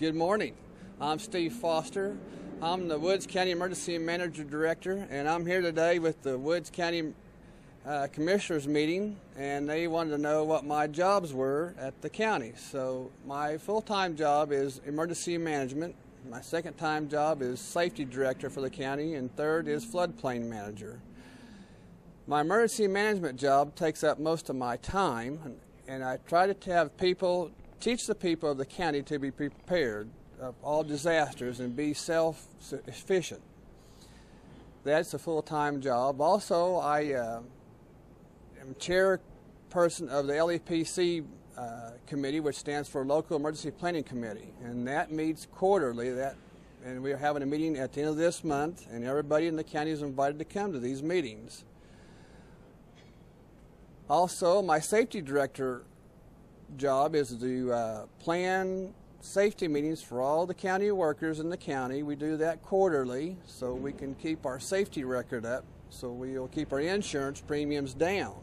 Good morning. I'm Steve Foster. I'm the Woods County Emergency Manager Director, and I'm here today with the Woods County uh, Commissioners meeting, and they wanted to know what my jobs were at the county. So, my full time job is emergency management. My second time job is safety director for the county, and third is floodplain manager. My emergency management job takes up most of my time, and I try to have people teach the people of the county to be prepared of all disasters and be self sufficient. That's a full time job. Also, I uh, am chairperson of the LEPC uh, committee, which stands for Local Emergency Planning Committee, and that meets quarterly. That and we're having a meeting at the end of this month, and everybody in the county is invited to come to these meetings. Also, my safety director job is to uh, plan safety meetings for all the county workers in the county. We do that quarterly so we can keep our safety record up, so we'll keep our insurance premiums down.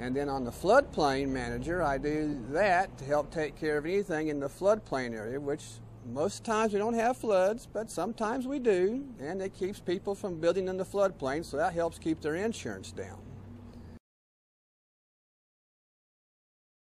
And then on the floodplain manager, I do that to help take care of anything in the floodplain area, which most times we don't have floods, but sometimes we do, and it keeps people from building in the floodplain, so that helps keep their insurance down.